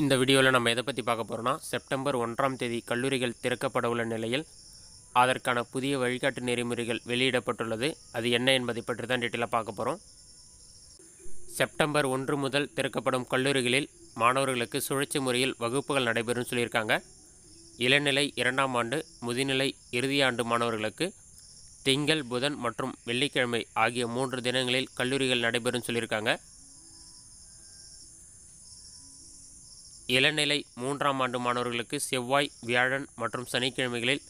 இந்த வீடியோவில் நம்ம எதை பற்றி பார்க்க போகிறோம்னா செப்டம்பர் ஒன்றாம் தேதி கல்லூரிகள் திறக்கப்பட உள்ள நிலையில் அதற்கான புதிய வழிகாட்டு நெறிமுறைகள் வெளியிடப்பட்டுள்ளது. அது என்ன என்பதை பற்றி தான் டீட்டெயிலாக பார்க்க போகிறோம் செப்டம்பர் ஒன்று முதல் திறக்கப்படும் கல்லூரிகளில் மாணவர்களுக்கு சுழற்சி முறையில் வகுப்புகள் நடைபெறும் சொல்லியிருக்காங்க. இளநிலை இரண்டாம் ஆண்டு முதுநிலை இறுதியாண்டு மாணவர்களுக்கு திங்கள் புதன் மற்றும் வெள்ளிக்கிழமை ஆகிய மூன்று தினங்களில் கல்லூரிகள் நடைபெறும் சொல்லியிருக்காங்க. இளநிலை மூன்றாம் ஆண்டு மாணவர்களுக்கு செவ்வாய் வியாழன் மற்றும் சனிக்கிழமைகளில்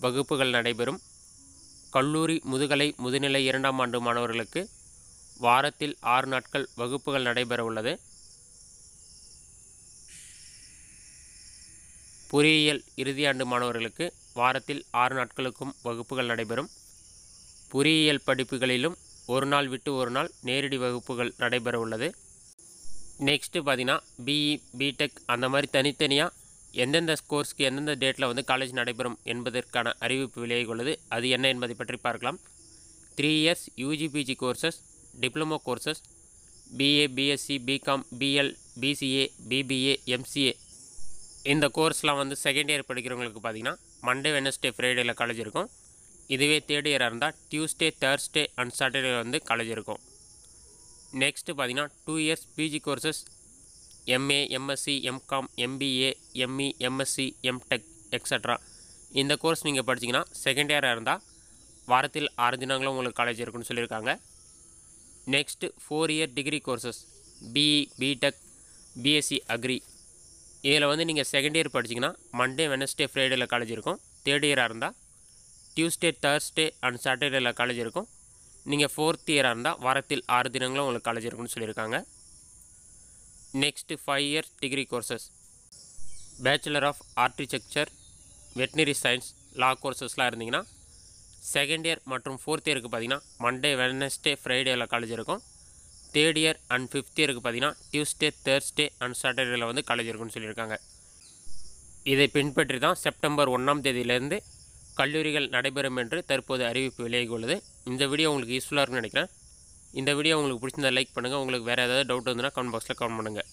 வகுப்புகள் நடைபெறும். கல்லூரி முதுகலை முதுநிலை இரண்டாம் ஆண்டு மாணவர்களுக்கு வாரத்தில் ஆறு நாட்கள் வகுப்புகள் நடைபெற உள்ளது. பொறியியல் இறுதியாண்டு மாணவர்களுக்கு வாரத்தில் ஆறு நாட்களுக்கும் வகுப்புகள் நடைபெறும். பொறியியல் படிப்புகளிலும் ஒரு நாள் விட்டு ஒரு நாள் நேரடி வகுப்புகள் நடைபெற உள்ளது. நெக்ஸ்ட்டு பார்த்தீங்கன்னா பிஇ பிடெக் அந்த மாதிரி தனித்தனியாக எந்தெந்த கோர்ஸ்க்கு எந்தெந்த டேட்டில் வந்து காலேஜ் நடைபெறும் என்பதற்கான அறிவிப்பு விலையை உள்ளது அது என்ன என்பதை பற்றி பார்க்கலாம். Three years UG PG courses diploma courses BA BSc BCom BL BCA BBA MCA இந்த கோர்ஸ்லாம் வந்து செகண்ட் இயர் படிக்கிறவங்களுக்கு பார்த்தீங்கன்னா மண்டே வெனஸ்டே ஃப்ரைடேயில் காலேஜ் இருக்கும். இதுவே தேர்ட் இயராக இருந்தால் டியூஸ்டே தேர்ஸ்டே அண்ட் சாட்டர்டே வந்து காலேஜ் இருக்கும். நெக்ஸ்ட்டு பார்த்தீங்கன்னா two years PG courses MA MSc MCom MBA ME MSc MTech extra இந்த கோர்ஸ் நீங்கள் படிச்சீங்கன்னா செகண்ட் இயராக இருந்தால் வாரத்தில் ஆறு தினங்களும் உங்களுக்கு காலேஜ் இருக்குன்னு சொல்லியிருக்காங்க. Next four year degree courses BE BTech BSc agri இதில் வந்து நீங்கள் செகண்ட் இயர் படிச்சிங்கன்னா மண்டே வெனஸ்டே ஃப்ரைடேல காலேஜ் இருக்கும். தேர்ட் இயராக இருந்தால் டியூஸ்டே தேர்ஸ்டே அண்ட் சாட்டர்டேல காலேஜ் இருக்கும். நீங்கள் ஃபோர்த் இயராக இருந்தால் வாரத்தில் ஆறு தினங்களும் உங்களுக்கு காலேஜ் இருக்குன்னு சொல்லியிருக்காங்க. Next five years degree courses bachelor of architecture veterinary science law கோர்சஸ்லாம் இருந்தீங்கன்னா செகண்ட் இயர் மற்றும் ஃபோர்த் இயருக்கு பார்த்தீங்கன்னா மண்டே வெனஸ்டே ஃப்ரைடேயில் காலேஜ் இருக்கும். தேர்ட் இயர் அண்ட் ஃபிஃப்த் இயருக்கு பார்த்தீங்கன்னா டியூஸ்டே தேர்ஸ்டே அண்ட் சாட்டர்டேயில் வந்து காலேஜ் இருக்குன்னு சொல்லியிருக்காங்க. இதை பின்பற்றி தான் செப்டம்பர் ஒன்றாம் தேதியிலேருந்து கல்லூரிகள் நடைபெறும் என்று தற்போது அறிவிப்பு வெளியாகியுள்ளது. இந்த வீடியோ உங்களுக்கு யூஸ்ஃபுல்லாக இருக்குன்னு நினைக்கிறேன். இந்த வீடியோ உங்களுக்கு பிடிச்சிருந்தா லைக் பண்ணுங்கள் உங்களுக்கு வேறு ஏதாவது டவுட் வந்துன்னா கமெண்ட் பாக்ஸில் கமெண்ட் பண்ணுங்கள்